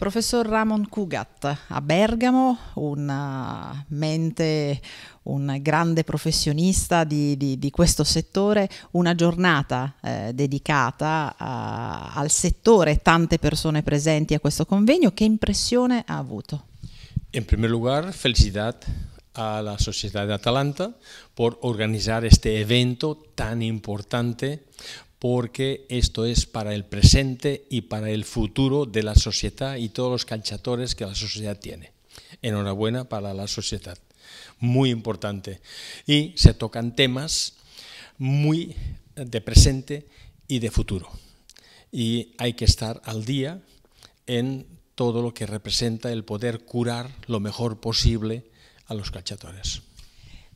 Professor Ramon Cugat, a Bergamo, una mente, un grande professionista di, di, di questo settore, una giornata eh, dedicata a, al settore, tante persone presenti a questo convegno, che impressione ha avuto? In primo lugar, felicidad a la Sociedad de Atalanta por organizar este evento tan importante porque esto es para el presente y para el futuro de la sociedad y todos los calciadores que la sociedad tiene. Enhorabuena para la sociedad, muy importante. Y se tocan temas muy de presente y de futuro. Y hay que estar al día en todo lo que representa el poder curar lo mejor posible a los calciatori.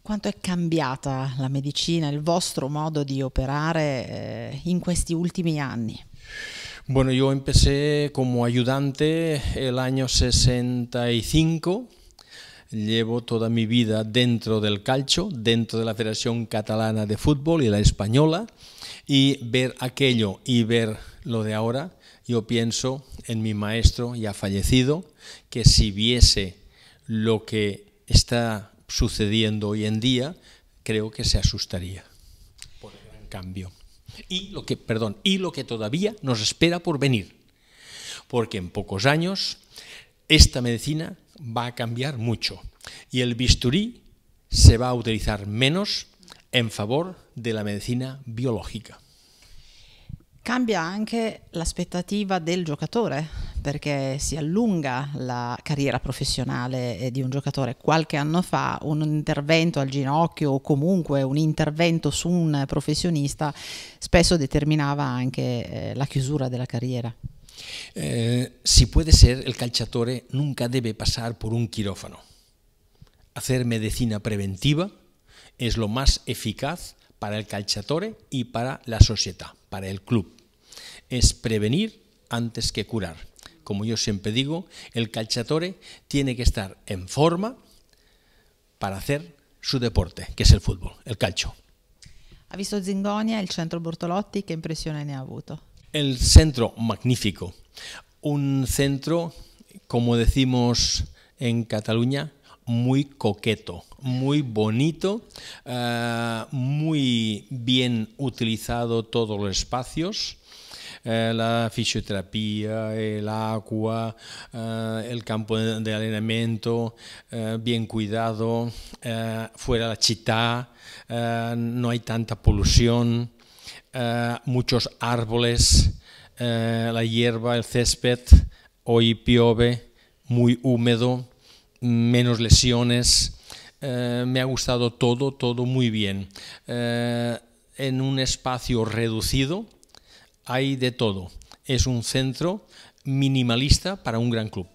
Quanto è cambiata la medicina, il vostro modo di operare eh, in questi ultimi anni? Bueno, yo empecé como ayudante el año 65. Llevo toda mi vida dentro del calcio, dentro de la Federación Catalana de Fútbol y la española, y ver aquello y ver lo de ahora, yo pienso en mi maestro ya fallecido, que si viese lo que está sucediendo hoy en día, creo que se asustaría por el gran cambio. Y lo que, perdón, y lo que todavía nos espera por venir, porque en pocos años esta medicina va a cambiar mucho y el bisturí se va a utilizar menos en favor de la medicina biológica. Cambia anche l'aspettativa del giocatore perché si allunga la carriera professionale eh, di un giocatore. Qualche anno fa un intervento al ginocchio o comunque un intervento su un professionista spesso determinava anche eh, la chiusura della carriera. Eh, si puede ser, el calciatore nunca debe pasar por un quirófano. Hacer medicina preventiva es lo más eficaz para el calciatore y para la sociedad, para el club. Es prevenir antes que curar. Como yo siempre digo, el calciatore tiene que estar en forma para hacer su deporte, que es el fútbol, el calcio. Ha visto Zingonia, el centro Bortolotti, ¿qué impresione ne ha avuto? El centro, magnífico. Un centro, como decimos en Cataluña, muy coqueto, muy bonito, uh, muy bien utilizado todos los espacios. Uh, la fisioterapia, el agua, uh, el campo de, de entrenamiento, bien cuidado, fuera la città, no hay tanta polución, muchos árboles, la hierba, el césped, hoy piove, muy húmedo, menos lesiones, eh, me ha gustado todo, todo muy bien. Eh, en un espacio reducido hay de todo. Es un centro minimalista para un gran club.